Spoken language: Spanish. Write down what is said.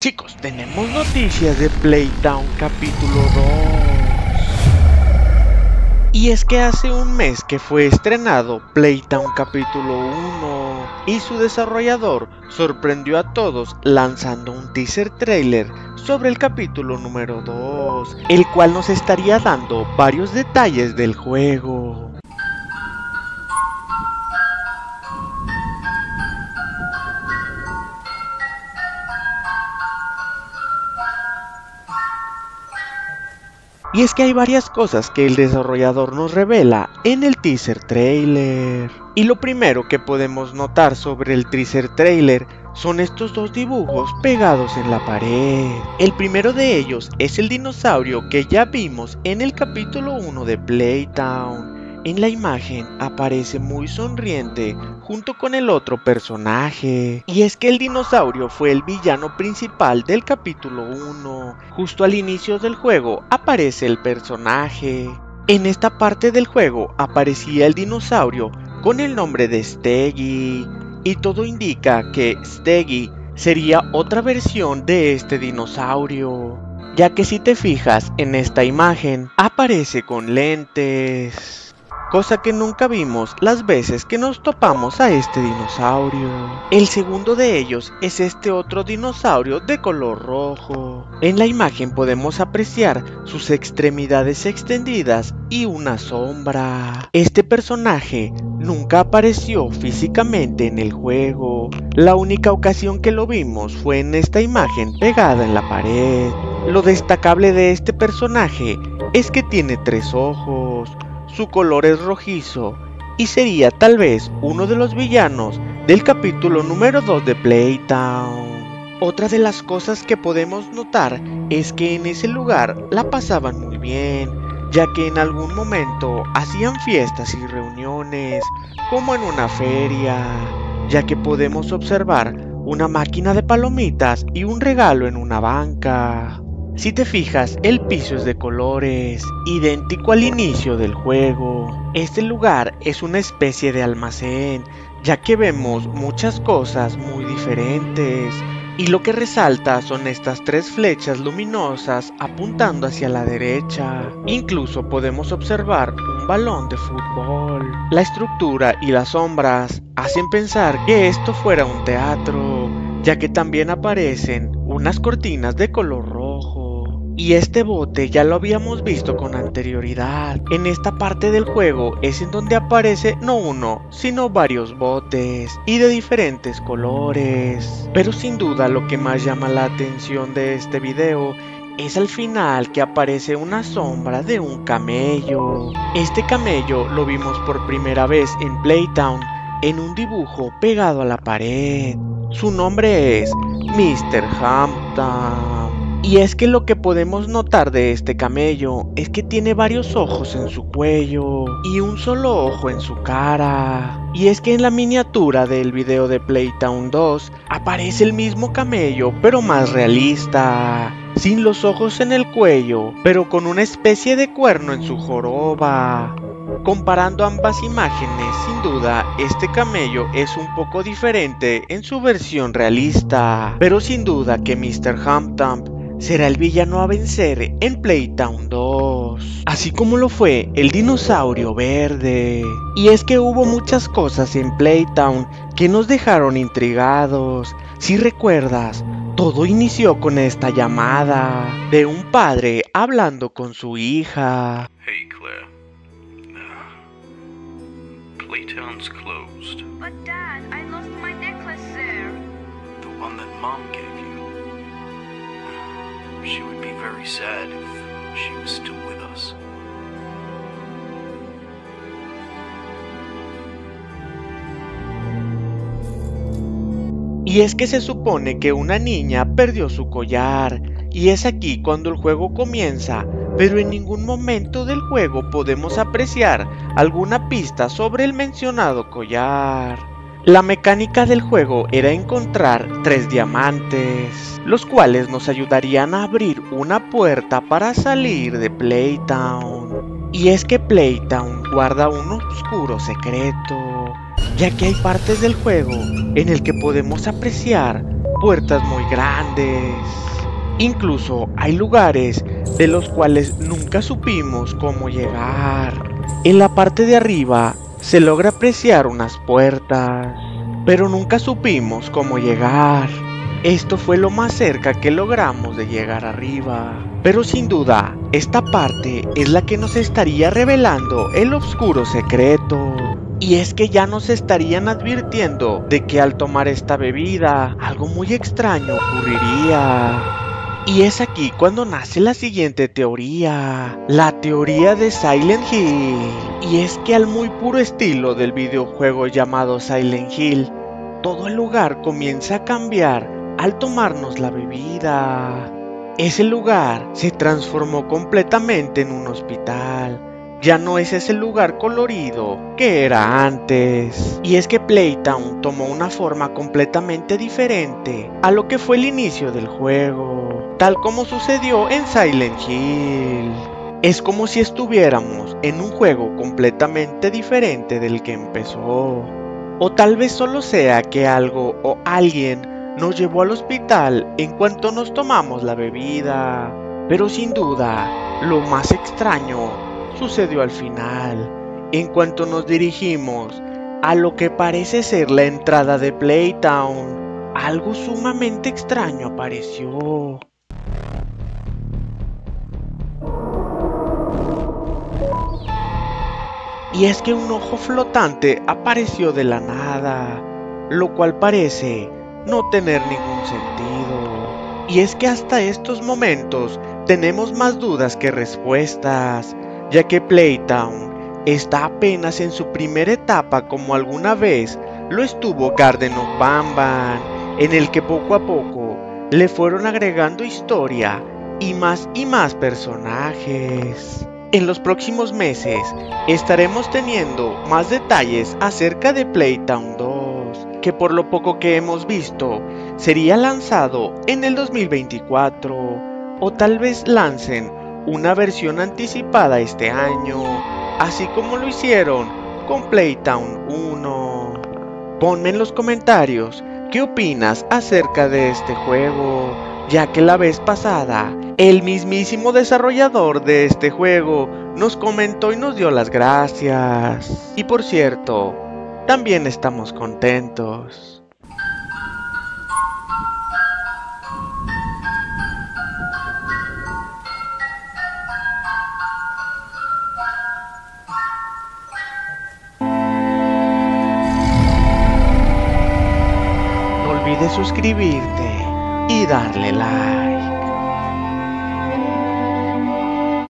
Chicos, tenemos noticias de Playtown capítulo 2. Y es que hace un mes que fue estrenado Playtown capítulo 1 y su desarrollador sorprendió a todos lanzando un teaser trailer sobre el capítulo número 2, el cual nos estaría dando varios detalles del juego. Y es que hay varias cosas que el desarrollador nos revela en el teaser trailer. Y lo primero que podemos notar sobre el teaser trailer son estos dos dibujos pegados en la pared. El primero de ellos es el dinosaurio que ya vimos en el capítulo 1 de Playtown en la imagen aparece muy sonriente junto con el otro personaje. Y es que el dinosaurio fue el villano principal del capítulo 1. Justo al inicio del juego aparece el personaje. En esta parte del juego aparecía el dinosaurio con el nombre de Steggy. Y todo indica que Steggy sería otra versión de este dinosaurio. Ya que si te fijas en esta imagen, aparece con lentes cosa que nunca vimos las veces que nos topamos a este dinosaurio. El segundo de ellos es este otro dinosaurio de color rojo. En la imagen podemos apreciar sus extremidades extendidas y una sombra. Este personaje nunca apareció físicamente en el juego. La única ocasión que lo vimos fue en esta imagen pegada en la pared. Lo destacable de este personaje es que tiene tres ojos, su color es rojizo y sería tal vez uno de los villanos del capítulo número 2 de Playtown. Otra de las cosas que podemos notar es que en ese lugar la pasaban muy bien, ya que en algún momento hacían fiestas y reuniones, como en una feria, ya que podemos observar una máquina de palomitas y un regalo en una banca. Si te fijas, el piso es de colores, idéntico al inicio del juego. Este lugar es una especie de almacén, ya que vemos muchas cosas muy diferentes. Y lo que resalta son estas tres flechas luminosas apuntando hacia la derecha. Incluso podemos observar un balón de fútbol. La estructura y las sombras hacen pensar que esto fuera un teatro, ya que también aparecen unas cortinas de color rojo. Y este bote ya lo habíamos visto con anterioridad. En esta parte del juego es en donde aparece no uno, sino varios botes y de diferentes colores. Pero sin duda lo que más llama la atención de este video es al final que aparece una sombra de un camello. Este camello lo vimos por primera vez en Playtown en un dibujo pegado a la pared. Su nombre es Mr. Hampton. Y es que lo que podemos notar de este camello es que tiene varios ojos en su cuello y un solo ojo en su cara. Y es que en la miniatura del video de Playtown 2 aparece el mismo camello pero más realista, sin los ojos en el cuello, pero con una especie de cuerno en su joroba. Comparando ambas imágenes, sin duda, este camello es un poco diferente en su versión realista, pero sin duda que Mr. Hampton será el villano a vencer en Playtown 2, así como lo fue el dinosaurio verde. Y es que hubo muchas cosas en Playtown que nos dejaron intrigados. Si recuerdas, todo inició con esta llamada de un padre hablando con su hija. Hey Claire. Playtown's closed. But Dad, I lost my necklace there. The one that Mom gave. Y es que se supone que una niña perdió su collar, y es aquí cuando el juego comienza, pero en ningún momento del juego podemos apreciar alguna pista sobre el mencionado collar. La mecánica del juego era encontrar tres diamantes, los cuales nos ayudarían a abrir una puerta para salir de Playtown. Y es que Playtown guarda un oscuro secreto, ya que hay partes del juego en el que podemos apreciar puertas muy grandes. Incluso hay lugares de los cuales nunca supimos cómo llegar. En la parte de arriba se logra apreciar unas puertas, pero nunca supimos cómo llegar. Esto fue lo más cerca que logramos de llegar arriba. Pero sin duda, esta parte es la que nos estaría revelando el oscuro secreto. Y es que ya nos estarían advirtiendo de que al tomar esta bebida, algo muy extraño ocurriría. Y es aquí cuando nace la siguiente teoría, la teoría de Silent Hill. Y es que al muy puro estilo del videojuego llamado Silent Hill, todo el lugar comienza a cambiar al tomarnos la bebida. Ese lugar se transformó completamente en un hospital. Ya no es ese lugar colorido que era antes. Y es que Playtown tomó una forma completamente diferente a lo que fue el inicio del juego, tal como sucedió en Silent Hill. Es como si estuviéramos en un juego completamente diferente del que empezó. O tal vez solo sea que algo o alguien nos llevó al hospital en cuanto nos tomamos la bebida. Pero sin duda, lo más extraño sucedió al final, en cuanto nos dirigimos a lo que parece ser la entrada de Playtown. Algo sumamente extraño apareció. Y es que un ojo flotante apareció de la nada, lo cual parece no tener ningún sentido. Y es que hasta estos momentos tenemos más dudas que respuestas, ya que Playtown está apenas en su primera etapa como alguna vez lo estuvo Garden of Bamban, en el que poco a poco le fueron agregando historia y más y más personajes. En los próximos meses estaremos teniendo más detalles acerca de Playtown 2 que por lo poco que hemos visto sería lanzado en el 2024 o tal vez lancen una versión anticipada este año, así como lo hicieron con Playtown 1. Ponme en los comentarios qué opinas acerca de este juego, ya que la vez pasada el mismísimo desarrollador de este juego nos comentó y nos dio las gracias. Y por cierto, también estamos contentos. Olvides suscribirte y darle like.